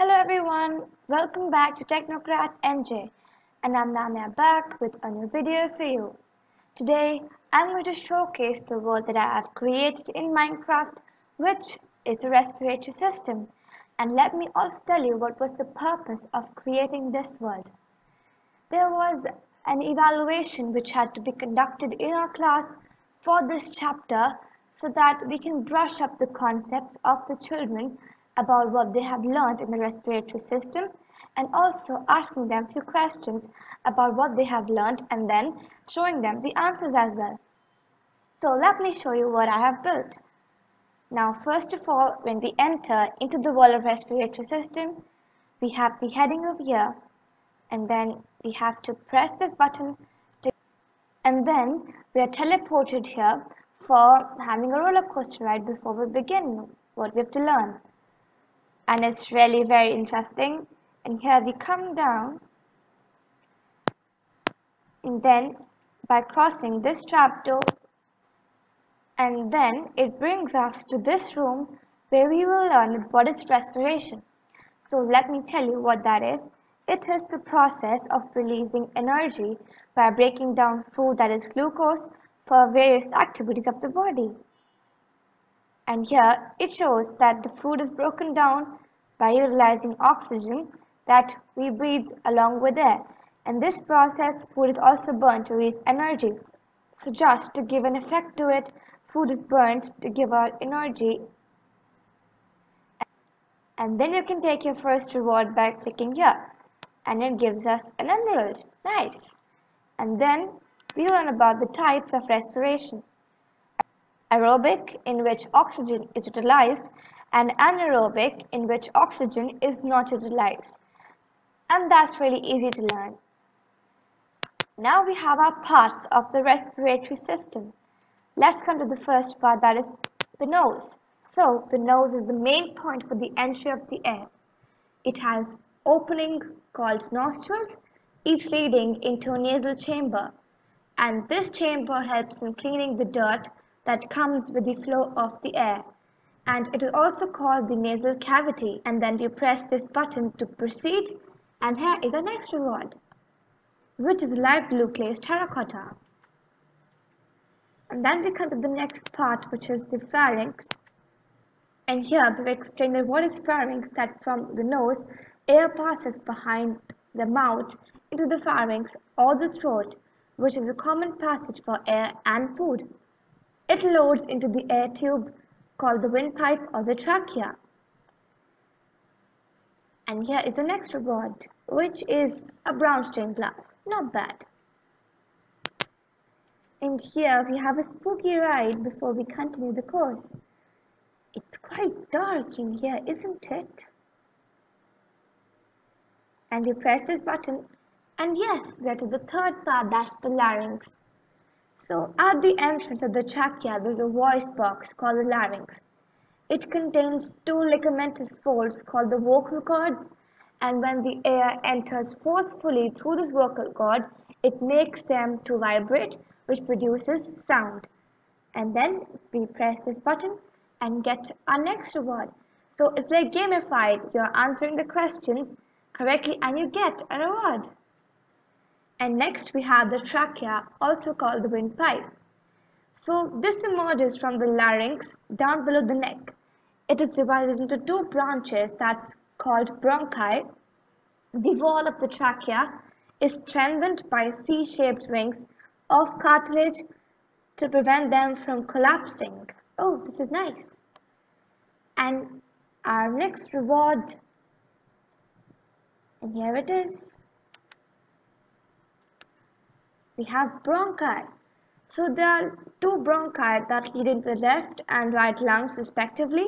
Hello everyone, welcome back to Technocrat NJ and I'm Namya back with a new video for you. Today I'm going to showcase the world that I have created in Minecraft which is the respiratory system and let me also tell you what was the purpose of creating this world. There was an evaluation which had to be conducted in our class for this chapter so that we can brush up the concepts of the children about what they have learned in the respiratory system and also asking them a few questions about what they have learned and then showing them the answers as well. So let me show you what I have built. Now first of all when we enter into the world of respiratory system we have the heading over here and then we have to press this button to, and then we are teleported here for having a roller coaster ride before we begin what we have to learn and it's really very interesting. And here we come down. And then by crossing this trapdoor and then it brings us to this room where we will learn what is respiration. So let me tell you what that is. It is the process of releasing energy by breaking down food that is glucose for various activities of the body and here it shows that the food is broken down by utilizing oxygen that we breathe along with air. And this process, food is also burned to release energy. So just to give an effect to it, food is burned to give out energy. And then you can take your first reward by clicking here. And it gives us an emerald. Nice. And then we learn about the types of respiration. Aerobic, in which oxygen is utilized, and anaerobic in which oxygen is not utilized. And that's really easy to learn. Now we have our parts of the respiratory system. Let's come to the first part that is the nose. So the nose is the main point for the entry of the air. It has opening called nostrils, each leading into a nasal chamber. And this chamber helps in cleaning the dirt that comes with the flow of the air. And it is also called the nasal cavity. And then you press this button to proceed. And here is the next reward which is light blue glazed terracotta. And then we come to the next part which is the pharynx. And here we explain that what is pharynx that from the nose air passes behind the mouth into the pharynx or the throat which is a common passage for air and food it loads into the air tube called the windpipe or the trachea. And here is the next reward, which is a brown stained glass. Not bad. And here we have a spooky ride before we continue the course. It's quite dark in here, isn't it? And we press this button and yes, we're to the third part, that's the larynx. So at the entrance of the trachea, there's a voice box called the larynx. It contains two ligamentous folds called the vocal cords and when the air enters forcefully through this vocal cord, it makes them to vibrate which produces sound. And then we press this button and get our next reward. So it's like gamified. You're answering the questions correctly and you get a reward. And next we have the trachea, also called the windpipe. So this emerges from the larynx down below the neck. It is divided into two branches that's called bronchi. The wall of the trachea is strengthened by C-shaped rings of cartilage to prevent them from collapsing. Oh, this is nice. And our next reward, and here it is we have bronchi. So there are two bronchi that lead into the left and right lungs respectively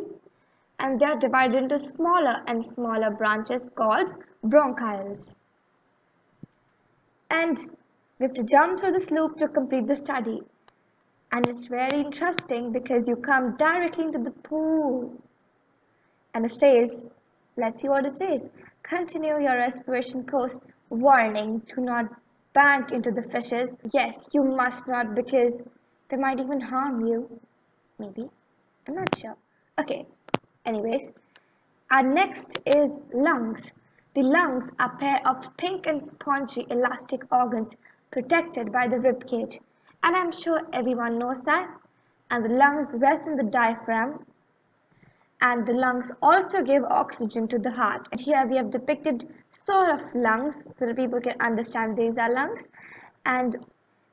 and they are divided into smaller and smaller branches called bronchioles. And we have to jump through this loop to complete the study. And it's very interesting because you come directly into the pool. And it says, let's see what it says. Continue your respiration course. Warning, do not bank into the fishes. Yes, you must not because they might even harm you. Maybe. I'm not sure. Okay. Anyways, Our next is lungs. The lungs are a pair of pink and spongy elastic organs protected by the rib cage. And I'm sure everyone knows that. And the lungs rest on the diaphragm. And the lungs also give oxygen to the heart. And here we have depicted sort of lungs so that people can understand these are lungs. And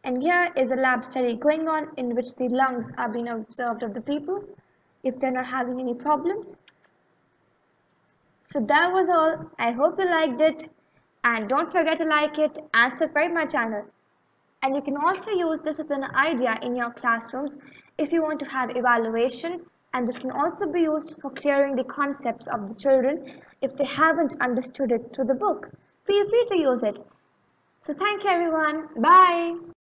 and here is a lab study going on in which the lungs are being observed of the people if they're not having any problems so that was all. I hope you liked it. And don't forget to like it and subscribe my channel. And you can also use this as an idea in your classrooms if you want to have evaluation. And this can also be used for clearing the concepts of the children if they haven't understood it through the book. Feel free to use it. So thank you everyone. Bye.